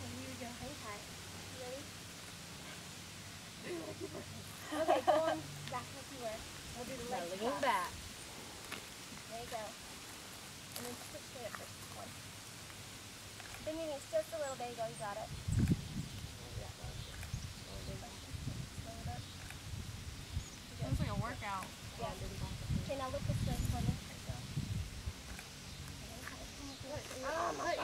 when you height okay, go on back like you were. We'll do the leg Now lean back. There you go. And then switch to the first one. Bend your knees just a little. There you go. You got it. Sounds like a workout. Yeah. Okay, now look this way. Oh, my